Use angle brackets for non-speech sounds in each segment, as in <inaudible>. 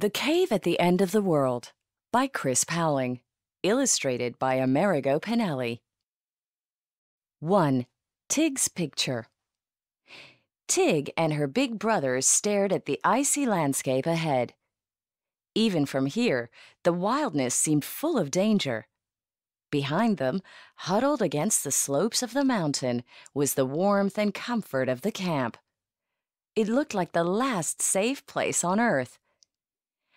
The Cave at the End of the World by Chris Powling. Illustrated by Amerigo Pinelli. 1. Tig's Picture Tig and her big brothers stared at the icy landscape ahead. Even from here, the wildness seemed full of danger. Behind them, huddled against the slopes of the mountain, was the warmth and comfort of the camp. It looked like the last safe place on earth.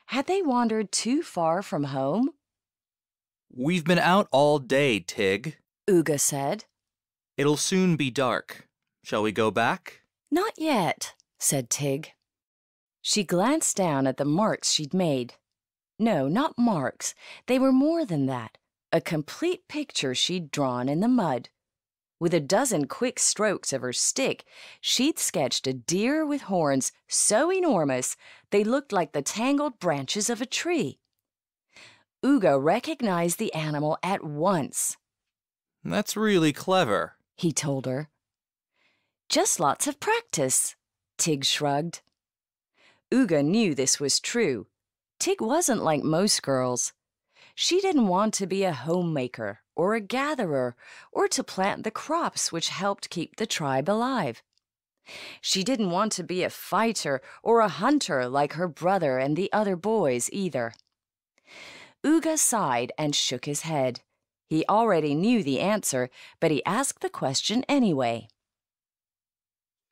Had they wandered too far from home? We've been out all day, Tig. Uga said. It'll soon be dark. Shall we go back? Not yet, said Tig. She glanced down at the marks she'd made. No, not marks. They were more than that. A complete picture she'd drawn in the mud. With a dozen quick strokes of her stick, she'd sketched a deer with horns so enormous they looked like the tangled branches of a tree. Uga recognized the animal at once. That's really clever, he told her. Just lots of practice, Tig shrugged. Uga knew this was true. Tig wasn't like most girls. She didn't want to be a homemaker or a gatherer or to plant the crops which helped keep the tribe alive. She didn't want to be a fighter or a hunter like her brother and the other boys either. Uga sighed and shook his head. He already knew the answer, but he asked the question anyway.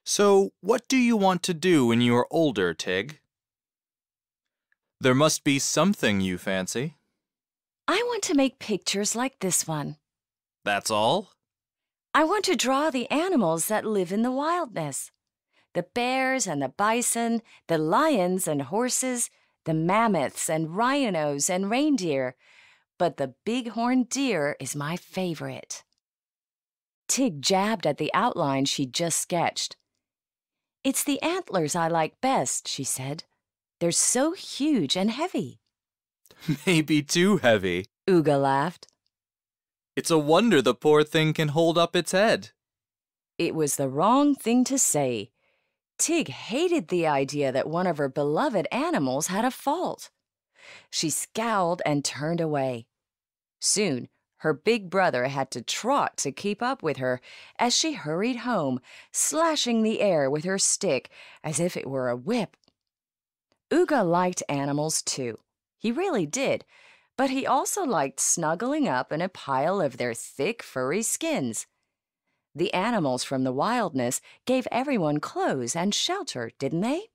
So, what do you want to do when you are older, Tig? There must be something you fancy. I want to make pictures like this one. That's all? I want to draw the animals that live in the wildness. The bears and the bison, the lions and horses, the mammoths and rhinos and reindeer. But the bighorn deer is my favorite. Tig jabbed at the outline she'd just sketched. It's the antlers I like best, she said. They're so huge and heavy. <laughs> Maybe too heavy, Uga laughed. It's a wonder the poor thing can hold up its head. It was the wrong thing to say. Tig hated the idea that one of her beloved animals had a fault. She scowled and turned away. Soon, her big brother had to trot to keep up with her as she hurried home, slashing the air with her stick as if it were a whip. Uga liked animals too. He really did, but he also liked snuggling up in a pile of their thick, furry skins. The animals from the wildness gave everyone clothes and shelter, didn't they?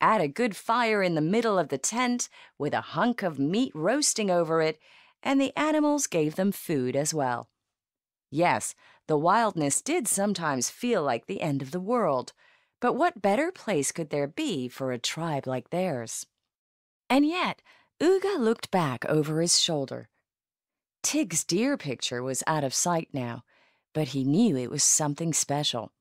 Add a good fire in the middle of the tent with a hunk of meat roasting over it, and the animals gave them food as well. Yes, the wildness did sometimes feel like the end of the world, but what better place could there be for a tribe like theirs? And yet, Uga looked back over his shoulder. Tig's deer picture was out of sight now, but he knew it was something special.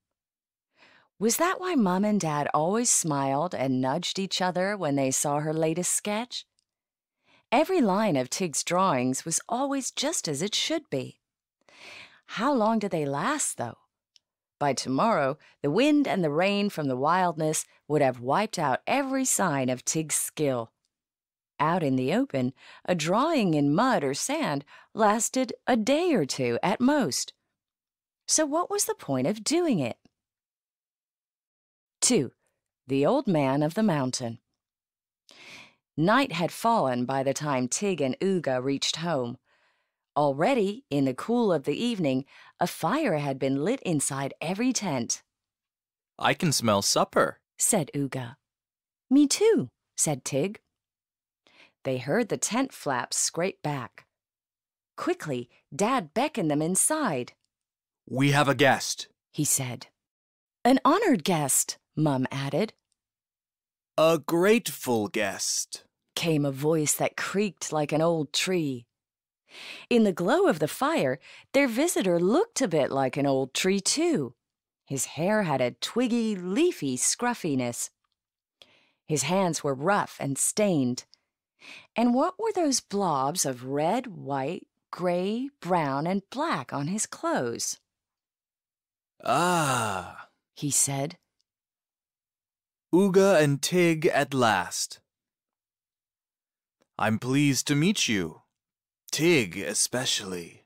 Was that why Mom and Dad always smiled and nudged each other when they saw her latest sketch? Every line of Tig's drawings was always just as it should be. How long did they last, though? By tomorrow, the wind and the rain from the wildness would have wiped out every sign of Tig's skill. Out in the open, a drawing in mud or sand lasted a day or two at most. So what was the point of doing it? 2. The Old Man of the Mountain Night had fallen by the time Tig and Uga reached home. Already, in the cool of the evening, a fire had been lit inside every tent. I can smell supper, said Uga. Me too, said Tig. They heard the tent flaps scrape back. Quickly, Dad beckoned them inside. We have a guest, he said. An honored guest, Mum added. A grateful guest, came a voice that creaked like an old tree. In the glow of the fire, their visitor looked a bit like an old tree, too. His hair had a twiggy, leafy scruffiness. His hands were rough and stained. And what were those blobs of red, white, gray, brown, and black on his clothes? Ah, he said. Uga and Tig at last. I'm pleased to meet you. Tig, especially.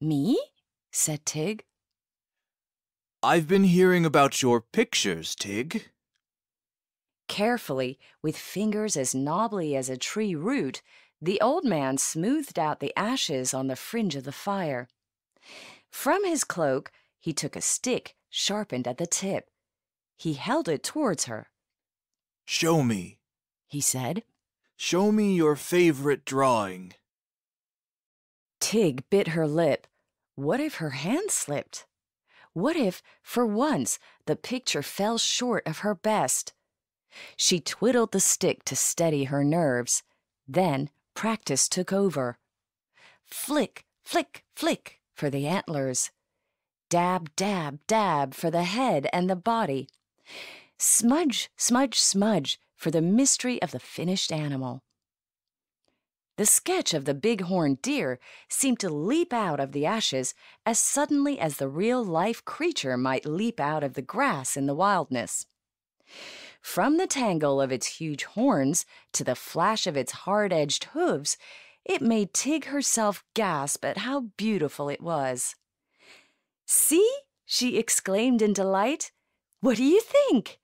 Me? said Tig. I've been hearing about your pictures, Tig. Carefully, with fingers as knobbly as a tree root, the old man smoothed out the ashes on the fringe of the fire. From his cloak, he took a stick sharpened at the tip. He held it towards her. Show me, he said. Show me your favorite drawing. Tig bit her lip. What if her hand slipped? What if, for once, the picture fell short of her best? She twiddled the stick to steady her nerves. Then practice took over. Flick, flick, flick for the antlers. Dab, dab, dab for the head and the body. Smudge, smudge, smudge for the mystery of the finished animal. The sketch of the bighorn deer seemed to leap out of the ashes as suddenly as the real life creature might leap out of the grass in the wildness. From the tangle of its huge horns to the flash of its hard edged hooves, it made Tig herself gasp at how beautiful it was. See? she exclaimed in delight. What do you think?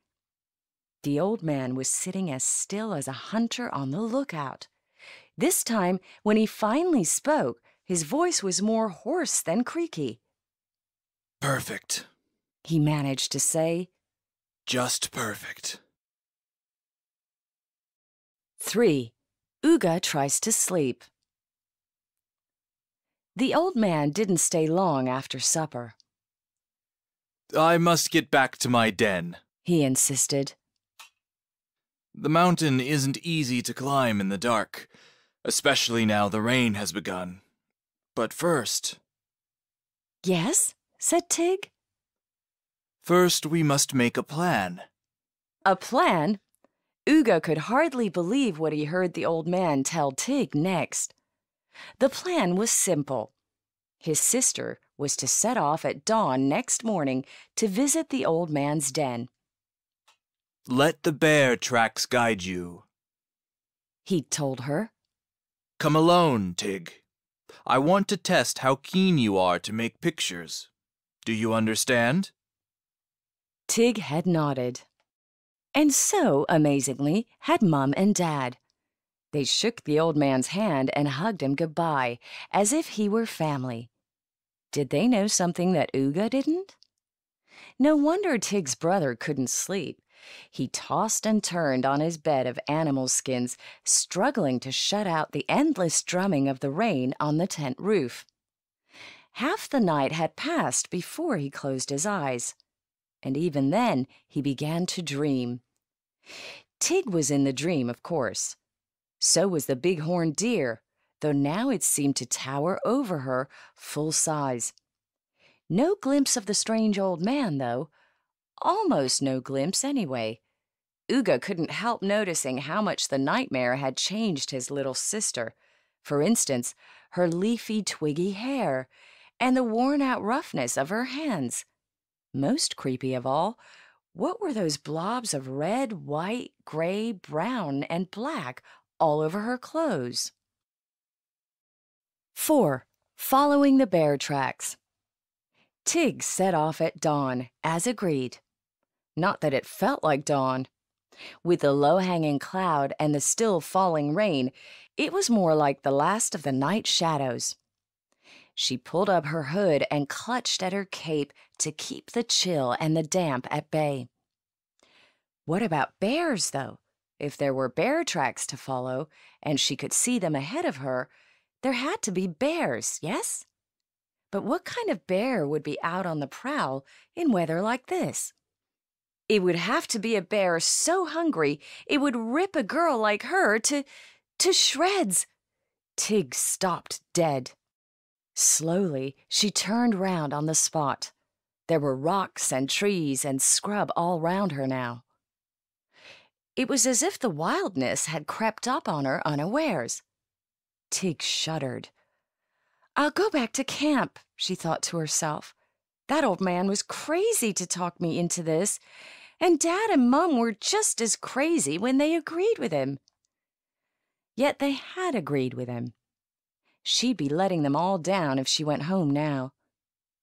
The old man was sitting as still as a hunter on the lookout. This time, when he finally spoke, his voice was more hoarse than creaky. Perfect, he managed to say. Just perfect. 3. Uga tries to sleep. The old man didn't stay long after supper. I must get back to my den, he insisted. The mountain isn't easy to climb in the dark especially now the rain has begun. But first... Yes? said Tig. First, we must make a plan. A plan? Uga could hardly believe what he heard the old man tell Tig next. The plan was simple. His sister was to set off at dawn next morning to visit the old man's den. Let the bear tracks guide you, he told her. Come alone, Tig. I want to test how keen you are to make pictures. Do you understand? Tig had nodded. And so, amazingly, had Mum and Dad. They shook the old man's hand and hugged him goodbye, as if he were family. Did they know something that Uga didn't? No wonder Tig's brother couldn't sleep. He tossed and turned on his bed of animal skins, struggling to shut out the endless drumming of the rain on the tent roof. Half the night had passed before he closed his eyes, and even then he began to dream. Tig was in the dream, of course. So was the bighorn deer, though now it seemed to tower over her, full size. No glimpse of the strange old man, though, Almost no glimpse, anyway. Uga couldn't help noticing how much the nightmare had changed his little sister. For instance, her leafy, twiggy hair, and the worn out roughness of her hands. Most creepy of all, what were those blobs of red, white, gray, brown, and black all over her clothes? 4. Following the bear tracks. Tig set off at dawn, as agreed. Not that it felt like dawn. With the low hanging cloud and the still falling rain, it was more like the last of the night shadows. She pulled up her hood and clutched at her cape to keep the chill and the damp at bay. What about bears, though? If there were bear tracks to follow, and she could see them ahead of her, there had to be bears, yes? But what kind of bear would be out on the prowl in weather like this? It would have to be a bear so hungry it would rip a girl like her to. to shreds. Tig stopped dead. Slowly, she turned round on the spot. There were rocks and trees and scrub all round her now. It was as if the wildness had crept up on her unawares. Tig shuddered. I'll go back to camp, she thought to herself. That old man was crazy to talk me into this, and Dad and Mum were just as crazy when they agreed with him. Yet they had agreed with him. She'd be letting them all down if she went home now.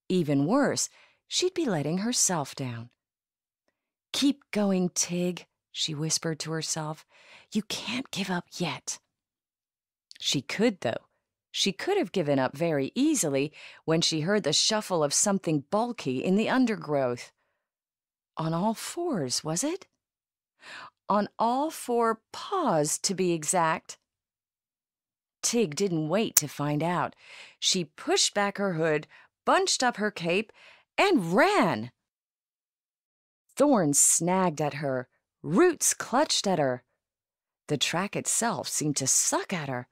Even worse, she'd be letting herself down. Keep going, Tig, she whispered to herself. You can't give up yet. She could, though. She could have given up very easily when she heard the shuffle of something bulky in the undergrowth. On all fours, was it? On all four paws, to be exact. Tig didn't wait to find out. She pushed back her hood, bunched up her cape, and ran. Thorns snagged at her, roots clutched at her. The track itself seemed to suck at her.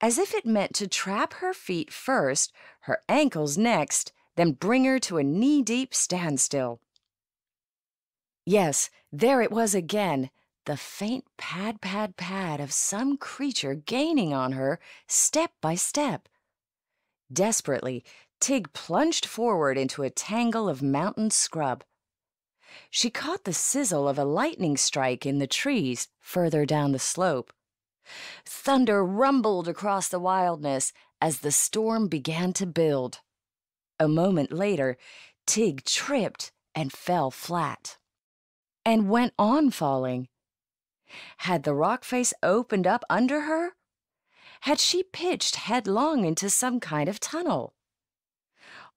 As if it meant to trap her feet first, her ankles next, then bring her to a knee deep standstill. Yes, there it was again, the faint pad, pad, pad of some creature gaining on her step by step. Desperately, Tig plunged forward into a tangle of mountain scrub. She caught the sizzle of a lightning strike in the trees further down the slope. Thunder rumbled across the wildness as the storm began to build. A moment later, Tig tripped and fell flat. And went on falling. Had the rock face opened up under her? Had she pitched headlong into some kind of tunnel?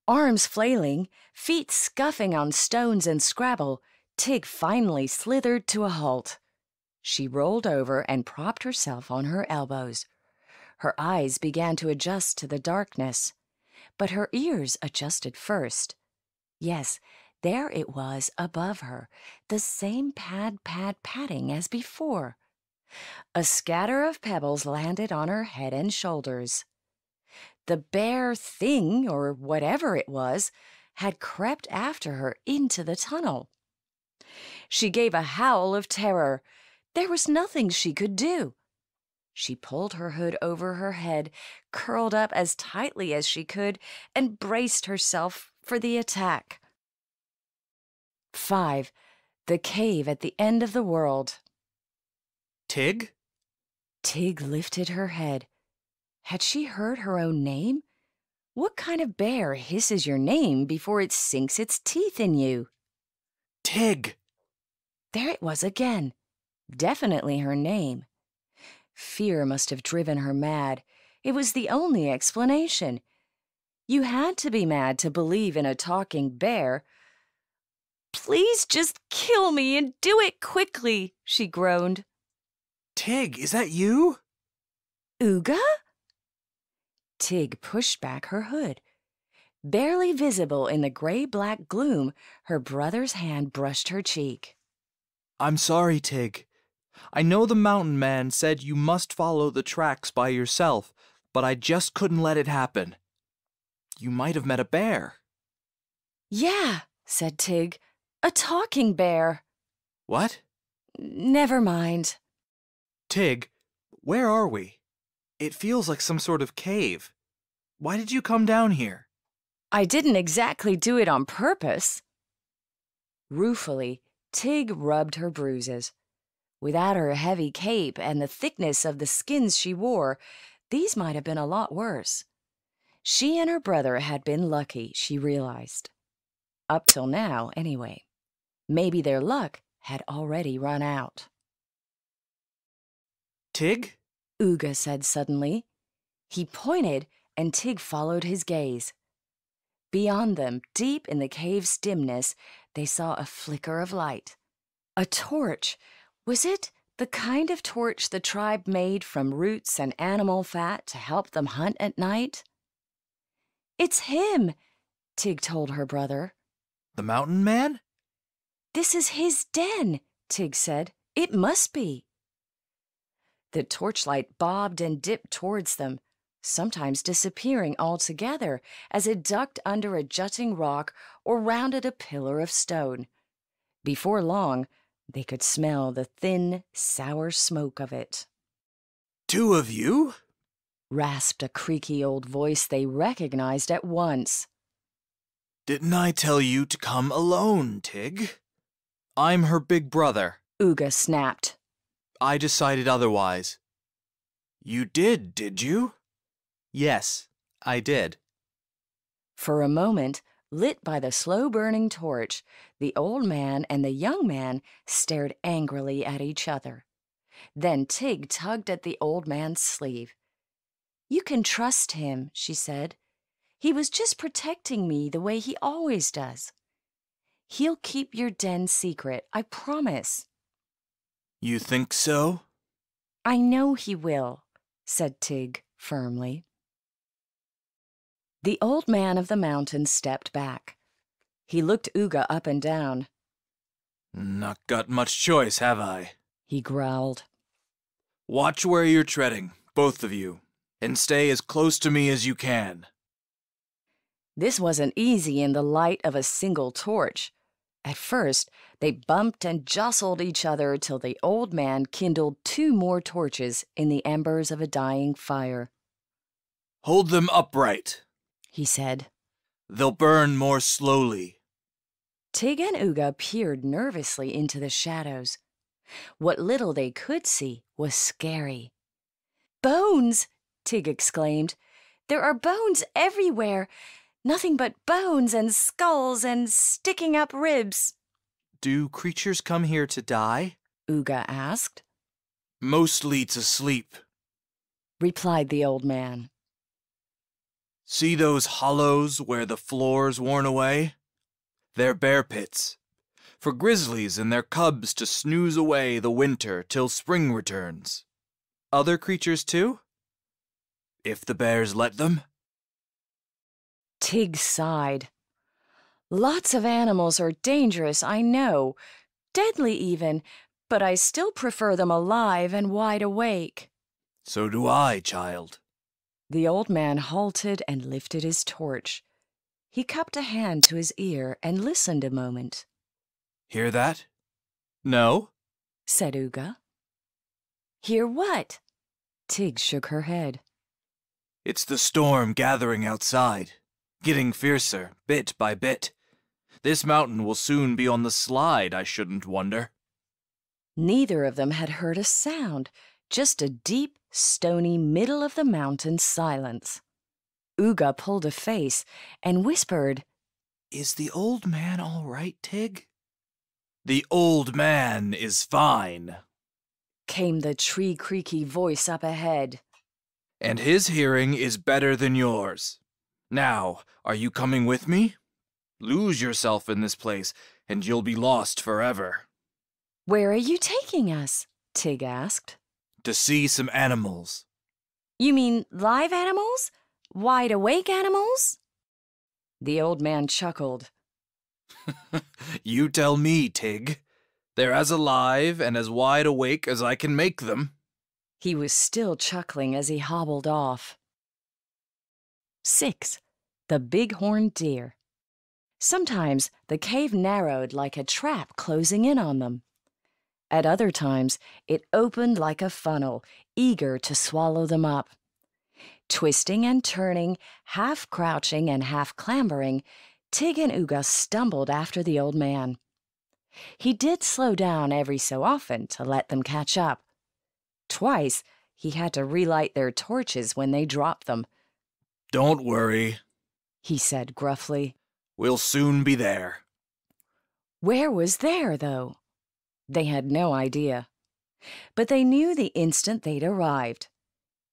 Arms flailing, feet scuffing on stones and scrabble, Tig finally slithered to a halt. She rolled over and propped herself on her elbows. Her eyes began to adjust to the darkness, but her ears adjusted first. Yes, there it was above her, the same pad pad padding as before. A scatter of pebbles landed on her head and shoulders. The bear thing, or whatever it was, had crept after her into the tunnel. She gave a howl of terror. There was nothing she could do. She pulled her hood over her head, curled up as tightly as she could, and braced herself for the attack. 5. The cave at the end of the world. Tig? Tig lifted her head. Had she heard her own name? What kind of bear hisses your name before it sinks its teeth in you? Tig! There it was again. Definitely her name. Fear must have driven her mad. It was the only explanation. You had to be mad to believe in a talking bear. Please just kill me and do it quickly, she groaned. Tig, is that you? Uga? Tig pushed back her hood. Barely visible in the gray black gloom, her brother's hand brushed her cheek. I'm sorry, Tig. I know the mountain man said you must follow the tracks by yourself, but I just couldn't let it happen. You might have met a bear. Yeah, said Tig. A talking bear. What? Never mind. Tig, where are we? It feels like some sort of cave. Why did you come down here? I didn't exactly do it on purpose. Ruefully, Tig rubbed her bruises. Without her heavy cape and the thickness of the skins she wore, these might have been a lot worse. She and her brother had been lucky, she realized. Up till now, anyway. Maybe their luck had already run out. Tig? Uga said suddenly. He pointed, and Tig followed his gaze. Beyond them, deep in the cave's dimness, they saw a flicker of light. A torch. Was it the kind of torch the tribe made from roots and animal fat to help them hunt at night? It's him, Tig told her brother. The mountain man? This is his den, Tig said. It must be. The torchlight bobbed and dipped towards them, sometimes disappearing altogether as it ducked under a jutting rock or rounded a pillar of stone. Before long, they could smell the thin, sour smoke of it. Two of you? rasped a creaky old voice they recognized at once. Didn't I tell you to come alone, Tig? I'm her big brother. Uga snapped. I decided otherwise. You did, did you? Yes, I did. For a moment, lit by the slow burning torch, the old man and the young man stared angrily at each other. Then Tig tugged at the old man's sleeve. You can trust him, she said. He was just protecting me the way he always does. He'll keep your den secret, I promise. You think so? I know he will, said Tig firmly. The old man of the mountain stepped back. He looked Uga up and down. Not got much choice, have I? He growled. Watch where you're treading, both of you, and stay as close to me as you can. This wasn't easy in the light of a single torch. At first, they bumped and jostled each other till the old man kindled two more torches in the embers of a dying fire. Hold them upright, he said. They'll burn more slowly. Tig and Uga peered nervously into the shadows. What little they could see was scary. Bones! Tig exclaimed. There are bones everywhere. Nothing but bones and skulls and sticking up ribs. Do creatures come here to die? Uga asked. Mostly to sleep, replied the old man. See those hollows where the floor's worn away? They're bear pits. For grizzlies and their cubs to snooze away the winter till spring returns. Other creatures too? If the bears let them? Tig sighed. Lots of animals are dangerous, I know, deadly even, but I still prefer them alive and wide awake. So do I, child. The old man halted and lifted his torch. He cupped a hand to his ear and listened a moment. Hear that? No? said Uga. Hear what? Tig shook her head. It's the storm gathering outside getting fiercer, bit by bit. This mountain will soon be on the slide, I shouldn't wonder. Neither of them had heard a sound, just a deep, stony, middle of the mountain silence. Uga pulled a face and whispered, Is the old man all right, Tig? The old man is fine, came the tree creaky voice up ahead. And his hearing is better than yours. Now, are you coming with me? Lose yourself in this place, and you'll be lost forever. Where are you taking us? Tig asked. To see some animals. You mean live animals? Wide awake animals? The old man chuckled. <laughs> you tell me, Tig. They're as alive and as wide awake as I can make them. He was still chuckling as he hobbled off. 6. The Bighorn Deer. Sometimes the cave narrowed like a trap closing in on them. At other times, it opened like a funnel, eager to swallow them up. Twisting and turning, half crouching and half clambering, Tig and Uga stumbled after the old man. He did slow down every so often to let them catch up. Twice, he had to relight their torches when they dropped them, don't worry, he said gruffly. We'll soon be there. Where was there, though? They had no idea. But they knew the instant they'd arrived.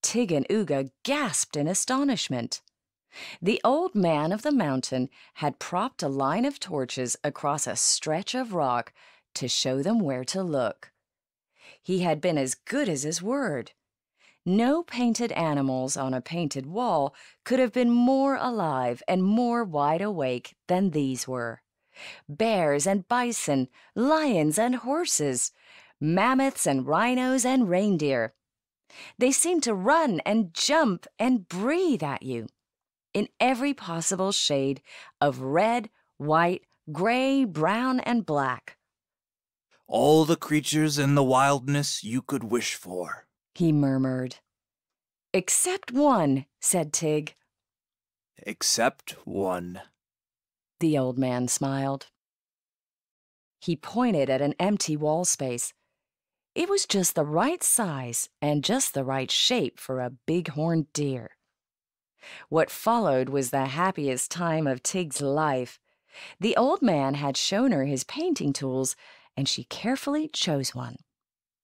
Tig and Uga gasped in astonishment. The old man of the mountain had propped a line of torches across a stretch of rock to show them where to look. He had been as good as his word. No painted animals on a painted wall could have been more alive and more wide awake than these were. Bears and bison, lions and horses, mammoths and rhinos and reindeer. They seemed to run and jump and breathe at you in every possible shade of red, white, gray, brown, and black. All the creatures in the wildness you could wish for he murmured. Except one, said Tig. Except one. The old man smiled. He pointed at an empty wall space. It was just the right size and just the right shape for a bighorn deer. What followed was the happiest time of Tig's life. The old man had shown her his painting tools, and she carefully chose one.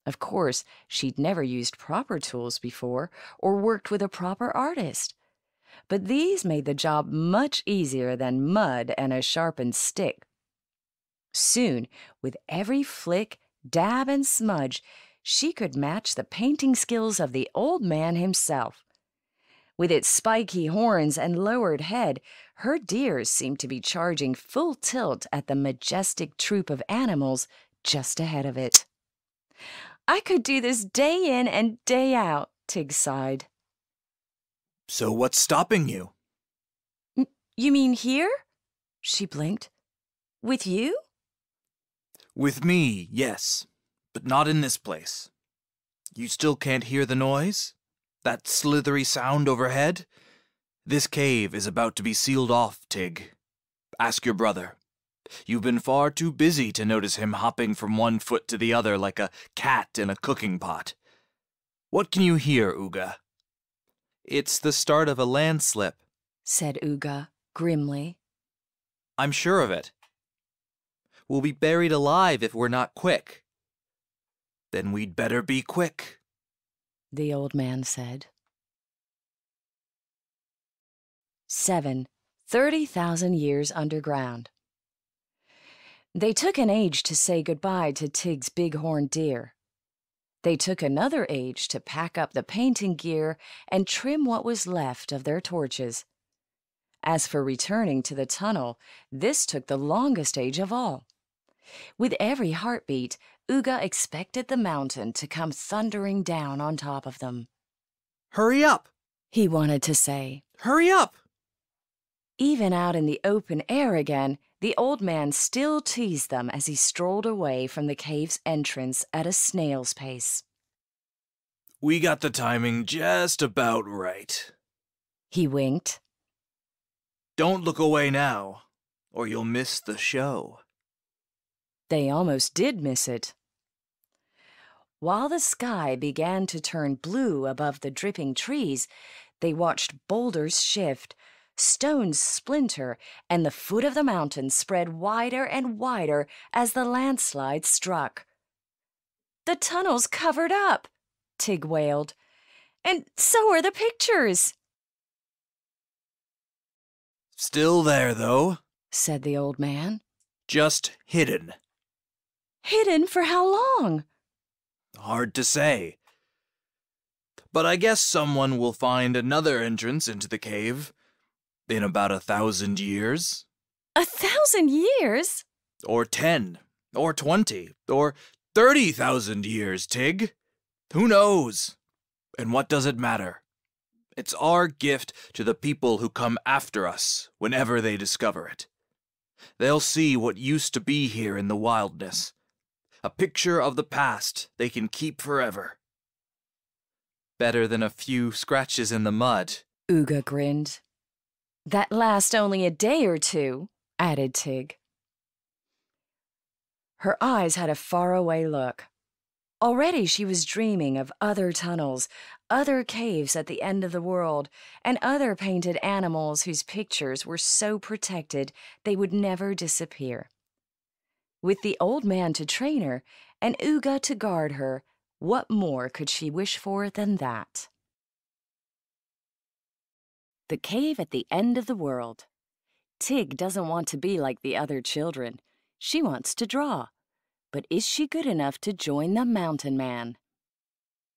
Of course, she'd never used proper tools before or worked with a proper artist. But these made the job much easier than mud and a sharpened stick. Soon, with every flick, dab, and smudge, she could match the painting skills of the old man himself. With its spiky horns and lowered head, her deers seemed to be charging full tilt at the majestic troop of animals just ahead of it. I could do this day in and day out, Tig sighed. So what's stopping you? you mean here? She blinked. With you? With me, yes, but not in this place. You still can't hear the noise? That slithery sound overhead? This cave is about to be sealed off, Tig. Ask your brother. You've been far too busy to notice him hopping from one foot to the other like a cat in a cooking pot. What can you hear, Uga? It's the start of a landslip, said Uga grimly. I'm sure of it. We'll be buried alive if we're not quick. Then we'd better be quick, the old man said. 7. 30,000 years underground. They took an age to say goodbye to Tig's bighorn deer. They took another age to pack up the painting gear and trim what was left of their torches. As for returning to the tunnel, this took the longest age of all. With every heartbeat, Uga expected the mountain to come thundering down on top of them. Hurry up! He wanted to say. Hurry up! Even out in the open air again, the old man still teased them as he strolled away from the cave's entrance at a snail's pace. We got the timing just about right. He winked. Don't look away now, or you'll miss the show. They almost did miss it. While the sky began to turn blue above the dripping trees, they watched boulders shift, stones splinter, and the foot of the mountain spread wider and wider as the landslide struck. The tunnel's covered up, Tig wailed. And so are the pictures. Still there, though, said the old man. Just hidden. Hidden for how long? Hard to say. But I guess someone will find another entrance into the cave in about a thousand years. A thousand years? Or ten, or twenty, or thirty thousand years, Tig. Who knows? And what does it matter? It's our gift to the people who come after us whenever they discover it. They'll see what used to be here in the wildness. A picture of the past they can keep forever. Better than a few scratches in the mud. Uga grinned. That last only a day or two, added Tig. Her eyes had a faraway look. Already she was dreaming of other tunnels, other caves at the end of the world, and other painted animals whose pictures were so protected they would never disappear. With the old man to train her and Uga to guard her, what more could she wish for than that? The cave at the end of the world. Tig doesn't want to be like the other children. She wants to draw. But is she good enough to join the mountain man?